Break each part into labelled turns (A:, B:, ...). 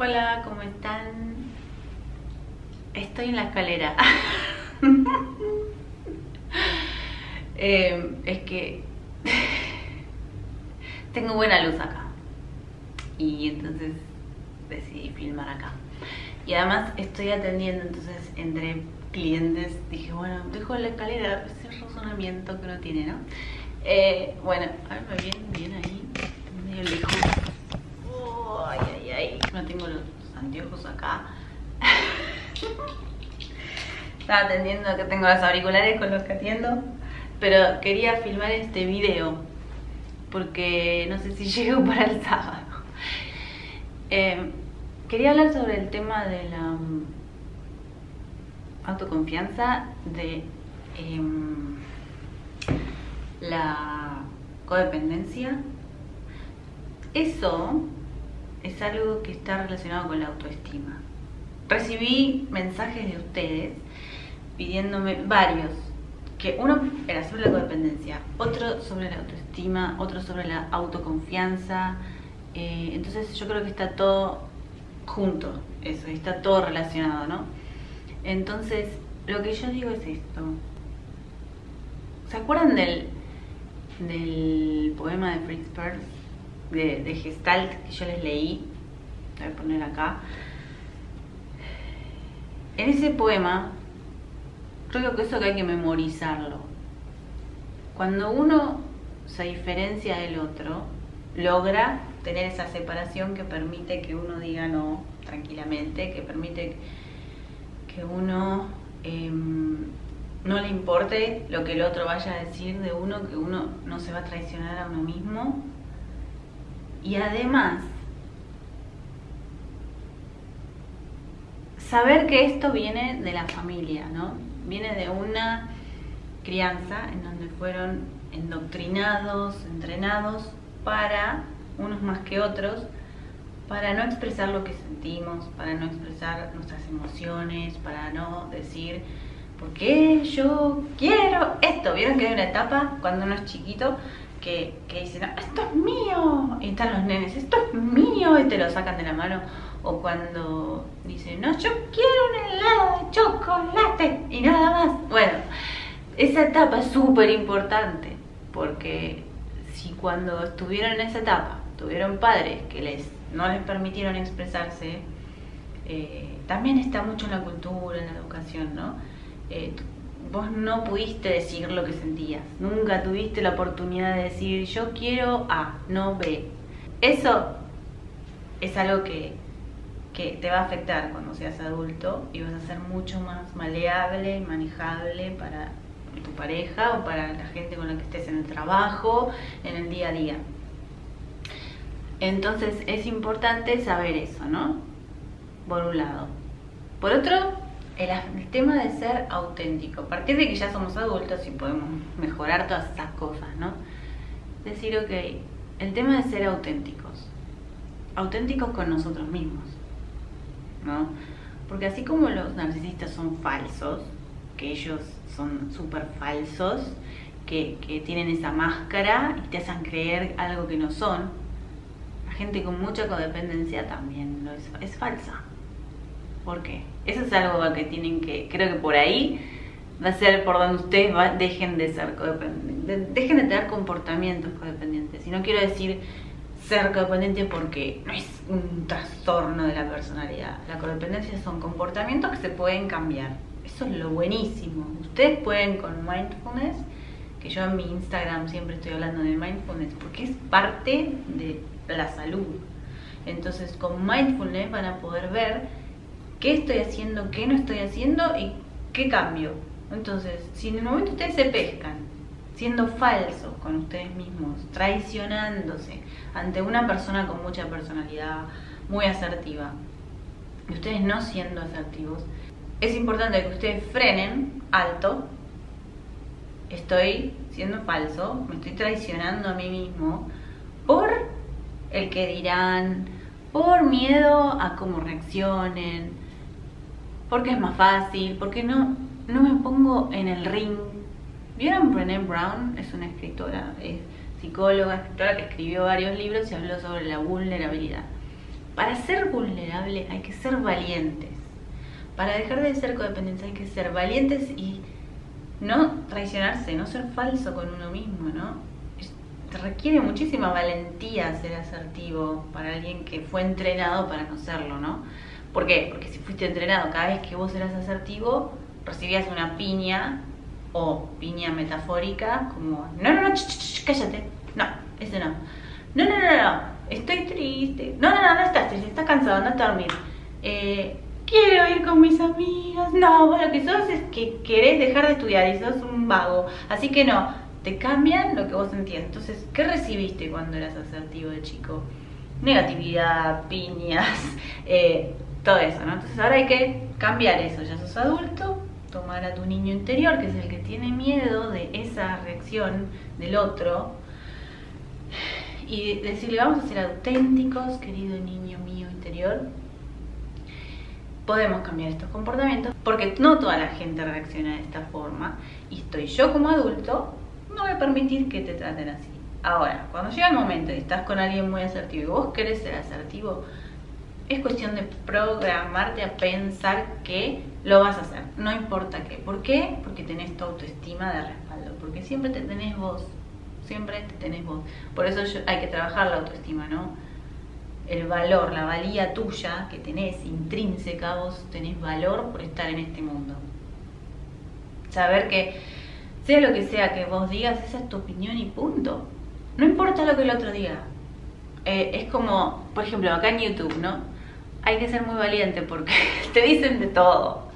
A: Hola, ¿cómo están? Estoy en la escalera. Eh, es que tengo buena luz acá. Y entonces decidí filmar acá. Y además estoy atendiendo, entonces entre clientes dije, bueno, dejo la escalera, ese razonamiento que no tiene, ¿no? Eh, bueno, a ver, me bien ahí, medio lejos. Oh, ay, ay, ay, no tengo los anteojos acá. Estaba atendiendo que tengo los auriculares con los que atiendo, pero quería filmar este video porque no sé si llego para el sábado. Eh, quería hablar sobre el tema de la um, autoconfianza, de em, la codependencia. Eso es algo que está relacionado con la autoestima. Recibí mensajes de ustedes pidiéndome varios, que uno era sobre la codependencia, otro sobre la autoestima, otro sobre la autoconfianza. Eh, entonces yo creo que está todo junto, eso, está todo relacionado, ¿no? Entonces, lo que yo digo es esto. ¿Se acuerdan del, del poema de Fritz Perls, de, Gestalt, que yo les leí? Voy a poner acá. En ese poema, creo que eso que hay que memorizarlo. Cuando uno se diferencia del otro, logra tener esa separación que permite que uno diga no tranquilamente, que permite que uno em, no le importe lo que el otro vaya a decir de uno, que uno no se va a traicionar a uno mismo. Y además, saber que esto viene de la familia, ¿no? Viene de una crianza en donde fueron endoctrinados, entrenados para, unos más que otros, para no expresar lo que sentimos, para no expresar nuestras emociones, para no decir, ¿por qué yo quiero esto? ¿Vieron que hay una etapa cuando uno es chiquito que, que dice, no, esto es mío? Y están los nenes, esto es mío, y te lo sacan de la mano. O cuando dicen, no, yo quiero un helado de chocolate y nada más. Bueno, esa etapa es súper importante porque si cuando estuvieron en esa etapa tuvieron padres que les no les permitieron expresarse, eh, también está mucho en la cultura, en la educación, ¿no? Eh, vos no pudiste decir lo que sentías, nunca tuviste la oportunidad de decir yo quiero A, no B. Eso es algo que, que te va a afectar cuando seas adulto y vas a ser mucho más maleable, manejable para tu pareja o para la gente con la que estés en el trabajo, en el día a día. Entonces es importante saber eso, ¿no? Por un lado. Por otro, el, tema de ser auténtico. A partir de que ya somos adultos y podemos mejorar todas esas cosas, ¿no? Decir, ok, el tema de ser auténticos. Auténticos con nosotros mismos, ¿no? Porque así como los narcisistas son falsos, que ellos son súper falsos, que, que tienen esa máscara y te hacen creer algo que no son, gente con mucha codependencia también lo es, es falsa. ¿Por qué? Eso es algo que tienen que, creo que por ahí va a ser por donde ustedes dejen de ser codependientes, dejen de tener comportamientos codependientes. Y no quiero decir ser codependiente porque no es un trastorno de la personalidad. La codependencia son comportamientos que se pueden cambiar. Eso es lo buenísimo. Ustedes pueden con mindfulness, que yo en mi Instagram siempre estoy hablando de mindfulness, porque es parte de la salud. Entonces con mindfulness van a poder ver qué estoy haciendo, qué no estoy haciendo y qué cambio. Entonces, si en el momento ustedes se pescan siendo falsos con ustedes mismos, traicionándose ante una persona con mucha personalidad, muy asertiva, y ustedes no siendo asertivos, es importante que ustedes frenen alto. Estoy siendo falso, me estoy traicionando a mí mismo por el que dirán, por miedo a cómo reaccionen, porque es más fácil, porque no, no me pongo en el ring. ¿Vieron Brené Brown? Es una escritora, es psicóloga, escritora que escribió varios libros y habló sobre la vulnerabilidad. Para ser vulnerable hay que ser valientes. Para dejar de ser codependientes hay que ser valientes y no traicionarse, no ser falso con uno mismo, ¿no? requiere muchísima valentía ser asertivo para alguien que fue entrenado para no serlo, ¿no? ¿Por qué? Porque si fuiste entrenado cada vez que vos eras asertivo, recibías una piña o piña metafórica como, no, no, no, cállate, no, ese no. No, no, no, no, estoy triste. No, no, no, no estás triste, estás cansado, no a dormir. Eh, quiero ir con mis amigas. No, vos lo que sos es que querés dejar de estudiar y sos un vago. Así que no, te cambian lo que vos entiendes. Entonces, ¿qué recibiste cuando eras asertivo de chico? Negatividad, piñas, eh, todo eso, ¿no? Entonces ahora hay que cambiar eso. Ya sos adulto, tomar a tu niño interior, que es el que tiene miedo de esa reacción del otro, y decirle, vamos a ser auténticos, querido niño mío interior. Podemos cambiar estos comportamientos porque no toda la gente reacciona de esta forma y estoy yo como adulto, no voy a permitir que te traten así. Ahora, cuando llega el momento y estás con alguien muy asertivo y vos querés ser asertivo, es cuestión de programarte a pensar que lo vas a hacer, no importa qué. ¿Por qué? Porque tenés tu autoestima de respaldo, porque siempre te tenés vos, siempre te tenés vos. Por eso hay que trabajar la autoestima, ¿no? El valor, la valía tuya que tenés intrínseca, vos tenés valor por estar en este mundo. Saber que sea lo que sea que vos digas, esa es tu opinión y punto. No importa lo que el otro diga. Eh, es como, por ejemplo, acá en YouTube, ¿no? Hay que ser muy valiente porque te dicen de todo.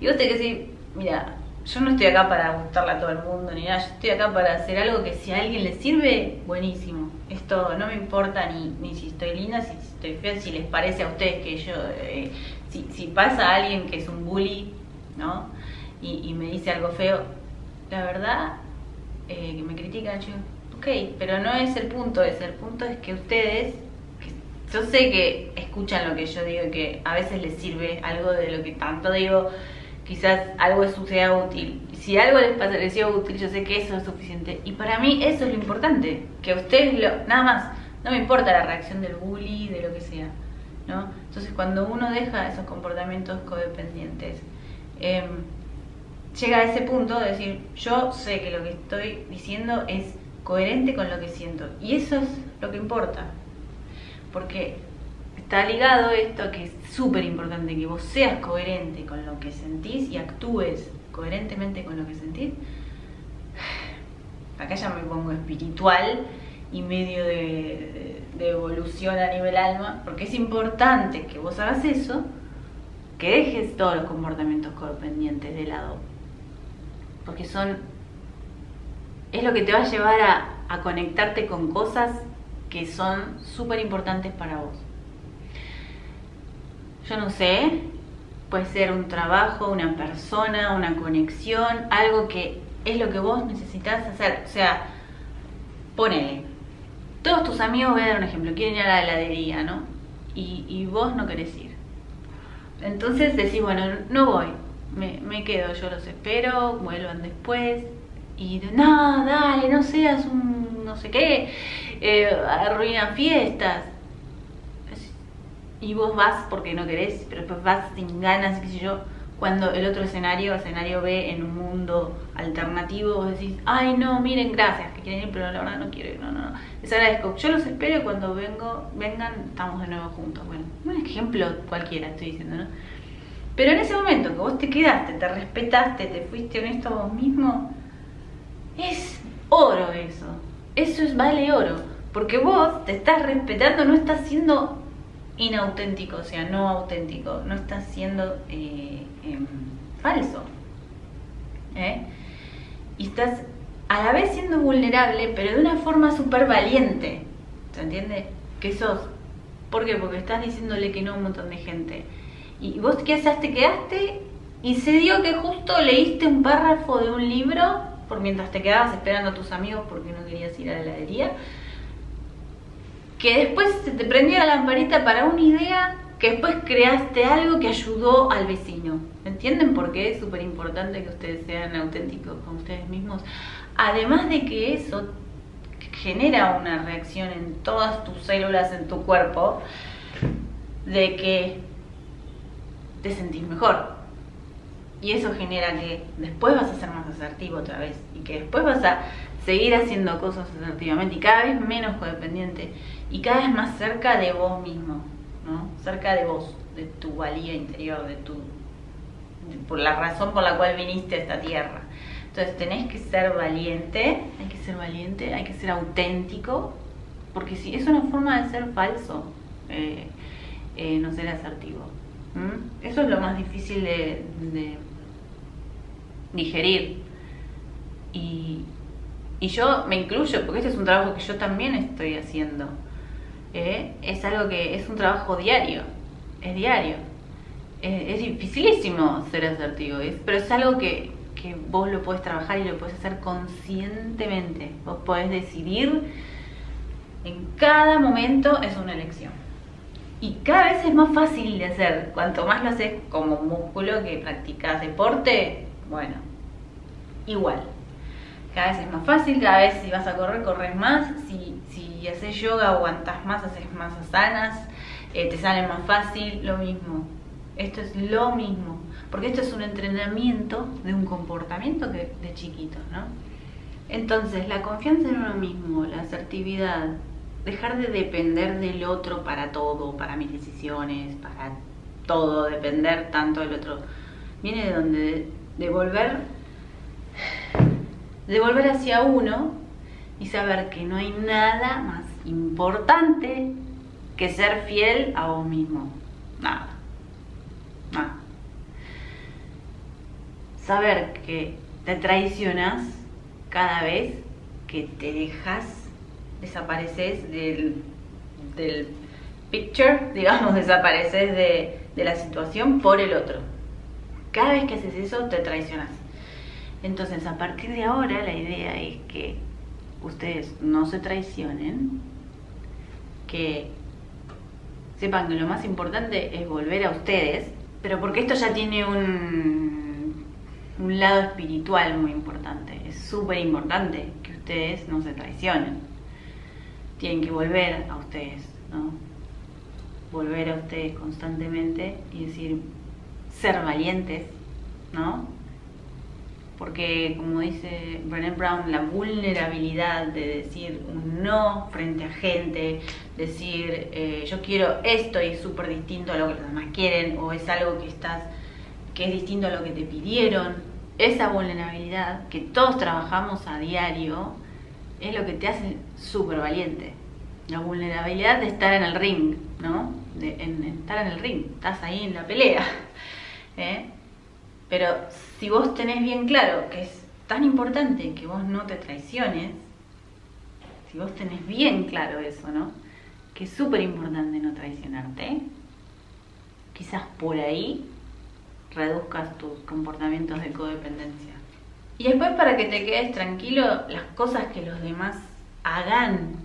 A: Y vos tenés que decir, mira, yo no estoy acá para gustarle a todo el mundo ni nada, yo estoy acá para hacer algo que si a alguien le sirve, buenísimo. Esto no me importa ni, ni si estoy linda, si estoy fea, si les parece a ustedes que yo, eh, si, si, pasa alguien que es un bully, ¿no? Y, me dice algo feo, la verdad, eh, que me critican, yo, ok, pero no es el punto, es el punto es que ustedes yo sé que escuchan lo que yo digo y que a veces les sirve algo de lo que tanto digo, quizás algo sea útil. Si algo les pareció útil, yo sé que eso es suficiente. Y para mí eso es lo importante, que ustedes lo, nada más, no me importa la reacción del bully, de lo que sea, ¿no? Entonces cuando uno deja esos comportamientos codependientes, em, llega a ese punto de decir, yo sé que lo que estoy diciendo es coherente con lo que siento. Y eso es lo que importa porque está ligado esto que es súper importante, que vos seas coherente con lo que sentís y actúes coherentemente con lo que sentís. Acá ya me pongo espiritual y medio de, evolución a nivel alma, porque es importante que vos hagas eso, que dejes todos los comportamientos codependientes de lado, porque son, es lo que te va a llevar a, a conectarte con cosas que son súper importantes para vos. Yo no sé, puede ser un trabajo, una persona, una conexión, algo que es lo que vos necesitas hacer. O sea, ponele. Todos tus amigos, voy a dar un ejemplo, quieren ir a la heladería, ¿no? Y, vos no querés ir. Entonces decís, bueno, no voy, me, me quedo, yo los espero, vuelvan después. Y no, dale, no seas un no sé qué eh, arruinan fiestas. Y vos vas porque no querés, pero después vas sin ganas, qué sé yo. Cuando el otro escenario, escenario B en un mundo alternativo, vos decís, ay no, miren, gracias, que quieren ir, pero la verdad no quiero ir, no, no, no. Les agradezco. Yo los espero y cuando vengo, vengan, estamos de nuevo juntos. Bueno, un ejemplo cualquiera estoy diciendo, ¿no? Pero en ese momento que vos te quedaste, te respetaste, te fuiste honesto a vos mismo, es oro eso. Eso es vale oro. Porque vos te estás respetando, no estás siendo inauténtico, o sea, no auténtico, no estás siendo eh, em, falso. ¿eh? Y estás a la vez siendo vulnerable, pero de una forma súper valiente. ¿Se entiende? Que sos. ¿Por qué? Porque estás diciéndole que no a un montón de gente. Y vos qué haces, te quedaste y se dio que justo leíste un párrafo de un libro por mientras te quedabas esperando a tus amigos porque no querías ir a la heladería que después se te prendió la lamparita para una idea, que después creaste algo que ayudó al vecino. ¿Entienden por qué es súper importante que ustedes sean auténticos con ustedes mismos? Además de que eso genera una reacción en todas tus células en tu cuerpo, de que te sentís mejor. Y eso genera que después vas a ser más asertivo otra vez y que después vas a seguir haciendo cosas asertivamente y cada vez menos codependiente y cada vez más cerca de vos mismo, ¿no? Cerca de vos, de tu valía interior, de tu por la razón por la cual viniste a esta tierra. Entonces tenés que ser valiente, hay que ser valiente, hay que ser auténtico, porque si es una forma de ser falso, eh, eh, no ser asertivo. Eso es lo más difícil de, digerir. Y, yo me incluyo, porque este es un trabajo que yo también estoy haciendo. ¿eh? Es algo que es un trabajo diario, es diario. Es, dificilísimo ser asertivo, pero es algo que, que vos lo podés trabajar y lo podés hacer conscientemente. Vos podés decidir en cada momento, es una elección. Y cada vez es más fácil de hacer. Cuanto más lo haces como músculo que practicas deporte, bueno, igual. Cada vez es más fácil, cada vez si vas a correr, corres más. Si, si haces yoga, aguantas más, haces más asanas, eh, te sale más fácil, lo mismo. Esto es lo mismo. Porque esto es un entrenamiento de un comportamiento de chiquitos, ¿no? Entonces, la confianza en uno mismo, la asertividad, dejar de depender del otro para todo, para mis decisiones, para todo, depender tanto del otro, viene de donde de volver, de volver hacia uno y saber que no hay nada más importante que ser fiel a vos mismo. Nada. Nada. Saber que te traicionas cada vez que te dejas desapareces del, del picture, digamos, desapareces de, de la situación por el otro. Cada vez que haces eso te traicionas. Entonces, a partir de ahora, la idea es que ustedes no se traicionen, que sepan que lo más importante es volver a ustedes, pero porque esto ya tiene un, un lado espiritual muy importante. Es súper importante que ustedes no se traicionen tienen que volver a ustedes, ¿no? Volver a ustedes constantemente y decir, ser valientes, ¿no? Porque como dice Brené Brown, la vulnerabilidad de decir un no frente a gente, decir eh, yo quiero esto y es súper distinto a lo que los demás quieren, o es algo que estás, que es distinto a lo que te pidieron, esa vulnerabilidad que todos trabajamos a diario, es lo que te hace súper valiente. La vulnerabilidad de estar en el ring, ¿no? De estar en el ring, estás ahí en la pelea. ¿Eh? Pero si vos tenés bien claro que es tan importante que vos no te traiciones, si vos tenés bien claro eso, ¿no? Que es súper importante no traicionarte, quizás por ahí reduzcas tus comportamientos de codependencia. Y después para que te quedes tranquilo, las cosas que los demás hagan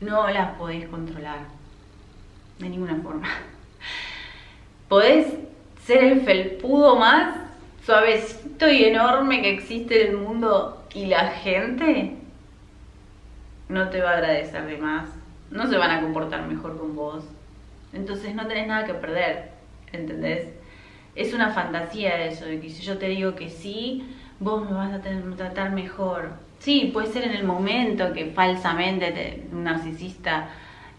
A: no las podés controlar. De ninguna forma. Podés ser el felpudo más suavecito y enorme que existe en el mundo y la gente no te va a agradecer de más. No se van a comportar mejor con vos. Entonces no tenés nada que perder. ¿Entendés? Es una fantasía eso, de que si yo te digo que sí, vos me vas a tratar mejor. Sí, puede ser en el momento que falsamente un narcisista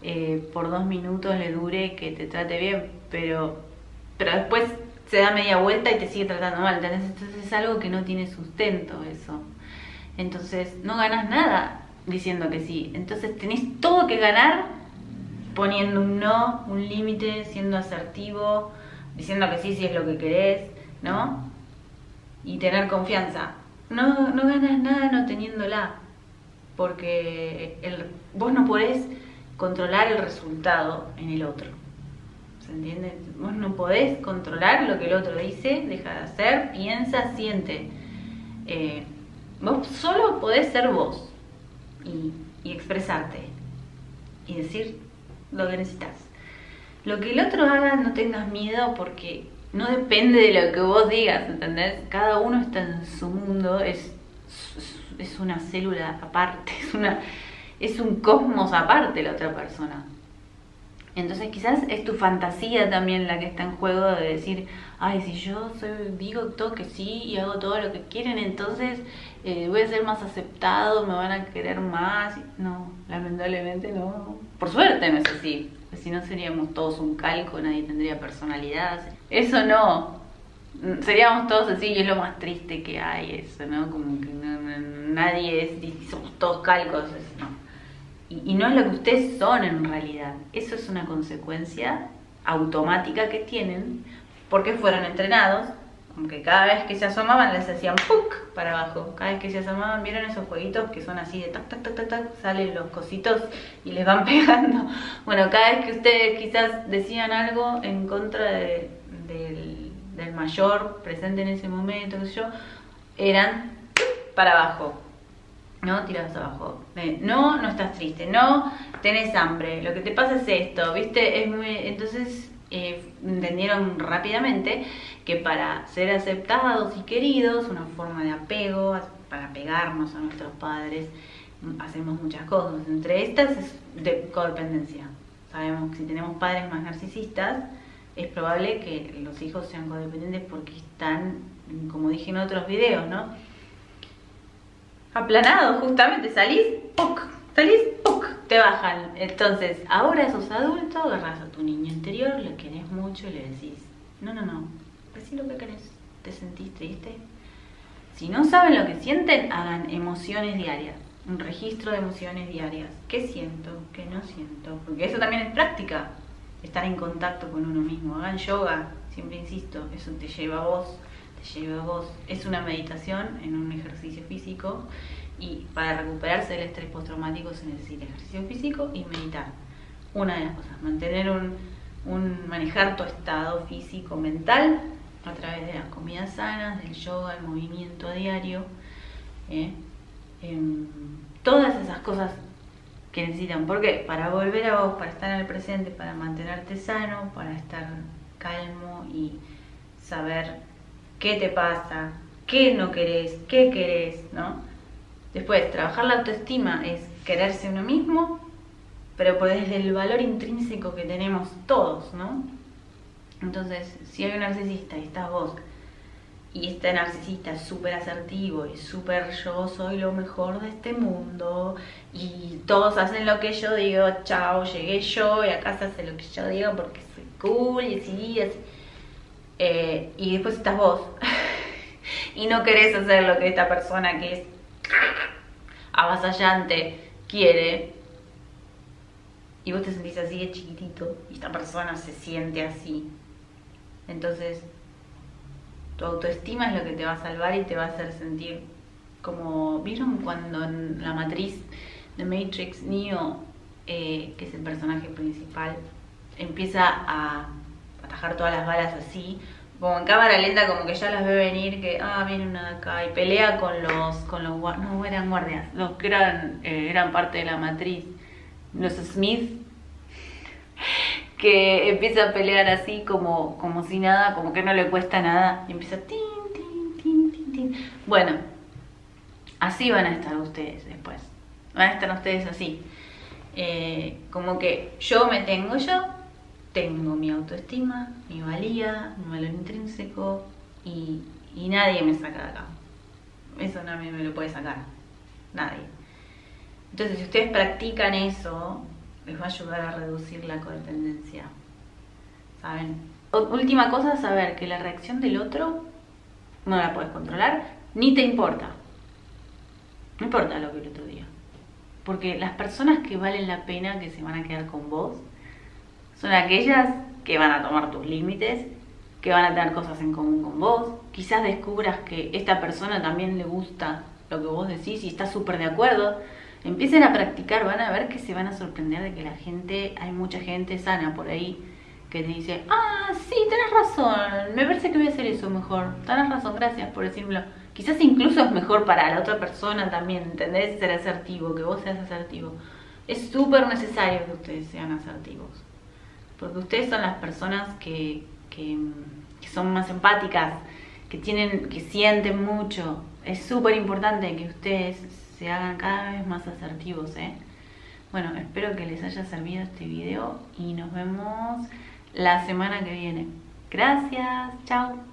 A: eh, por dos minutos le dure que te trate bien, pero, pero después se da media vuelta y te sigue tratando mal. Entonces es algo que no tiene sustento eso. Entonces no ganas nada diciendo que sí. Entonces tenés todo que ganar poniendo un no, un límite, siendo asertivo, diciendo que sí si es lo que querés, ¿no? y tener confianza. No, no ganas nada no teniéndola, porque vos no podés controlar el resultado en el otro. Vos no podés controlar lo que el otro dice, deja de hacer, piensa, siente. Eh, vos solo podés ser vos y, y expresarte y decir lo que necesitas. Lo que el otro haga no tengas miedo porque no depende de lo que vos digas, ¿entendés? Cada uno está en su mundo, es, es una célula aparte, es, una, es un cosmos aparte la otra persona. Entonces quizás es tu fantasía también la que está en juego de decir, ay, si yo soy, digo todo que sí y hago todo lo que quieren, entonces eh, voy a ser más aceptado, me van a querer más. No, lamentablemente no. Por suerte no es así, si no seríamos todos un calco, nadie tendría personalidad. Eso no, seríamos todos así y es lo más triste que hay eso, ¿no? Como que nadie es, somos todos calcos, no y, no es lo que ustedes son en realidad. Eso es una consecuencia automática que tienen porque fueron entrenados, aunque cada vez que se asomaban les hacían ¡puc! para abajo. Cada vez que se asomaban, vieron esos jueguitos que son así de tac, tac, tac, tac, tac, salen los cositos y les van pegando. Bueno, cada vez que ustedes quizás decían algo en contra del, del mayor presente en ese momento, qué sé yo, eran para abajo ¿no? Tirados abajo. No, no estás triste, no, tenés hambre, lo que te pasa es esto, ¿viste? Es entonces eh, entendieron rápidamente que para ser aceptados y queridos, una forma de apego, para pegarnos a nuestros padres, hacemos muchas cosas. Entre estas es de codependencia. Sabemos que si tenemos padres más narcisistas, es probable que los hijos sean codependientes porque están, como dije en otros videos, ¿no? Aplanado justamente, salís, ¡puc! salís, ¡puc! te bajan. Entonces, ahora sos adulto, agarras a tu niño interior, lo querés mucho y le decís, no, no, no, decí lo que querés, te sentís triste. Si no saben lo que sienten, hagan emociones diarias, un registro de emociones diarias. ¿Qué siento? ¿Qué no siento? Porque eso también es práctica, estar en contacto con uno mismo. Hagan yoga, siempre insisto, eso te lleva a vos lleva a vos. Es una meditación en un ejercicio físico y para recuperarse del estrés postraumático se necesita ejercicio físico y meditar. Una de las cosas, mantener un, un manejar tu estado físico, mental a través de las comidas sanas, del yoga, el movimiento diario, ¿eh? em, todas esas cosas que necesitan. ¿Por qué? Para volver a vos, para estar en el presente, para mantenerte sano, para estar calmo y saber qué te pasa, qué no querés, qué querés, ¿no? Después, trabajar la autoestima es quererse uno mismo, pero desde el valor intrínseco que tenemos todos, ¿no? Entonces, si hay un narcisista y estás vos, y este narcisista es súper asertivo y súper yo soy lo mejor de este mundo, y todos hacen lo que yo digo, chao, llegué yo, y acá se hace lo que yo digo porque soy cool, y así, así eh, y después estás vos y no querés hacer lo que esta persona que es avasallante quiere y vos te sentís así de chiquitito y esta persona se siente así. Entonces, tu autoestima es lo que te va a salvar y te va a hacer sentir como, ¿vieron cuando en la matriz de Matrix Neo, eh, que es el personaje principal, empieza a atajar todas las balas así, como en cámara lenta como que ya las ve venir, que ah, viene una de acá y pelea con los, con los no eran guardias, los que eran, eh, eran parte de la matriz, los Smith, que empieza a pelear así como, como si nada, como que no le cuesta nada, y empieza tin, tin, tin, tin, tin. Bueno, así van a estar ustedes después, van a estar ustedes así. Eh, como que yo me tengo yo, tengo mi autoestima, mi valía, mi valor intrínseco y, nadie me saca de acá. Eso nadie me lo puede sacar. Nadie. Entonces, si ustedes practican eso, les va a ayudar a reducir la codependencia. ¿Saben? última cosa, saber que la reacción del otro no la puedes controlar, ni te importa. No importa lo que el otro diga. Porque las personas que valen la pena que se van a quedar con vos son aquellas que van a tomar tus límites, que van a tener cosas en común con vos. Quizás descubras que esta persona también le gusta lo que vos decís y está súper de acuerdo. Empiecen a practicar, van a ver que se van a sorprender de que la gente, hay mucha gente sana por ahí que te dice, ah, sí, tenés razón, me parece que voy a hacer eso mejor. Tenés razón, gracias por decirlo. Quizás incluso es mejor para la otra persona también, ¿entendés? Ser asertivo, que vos seas asertivo. Es súper necesario que ustedes sean asertivos porque ustedes son las personas que, son más empáticas, que tienen, que sienten mucho. Es súper importante que ustedes se hagan cada vez más asertivos, ¿eh? Bueno, espero que les haya servido este video y nos vemos la semana que viene. Gracias, chao.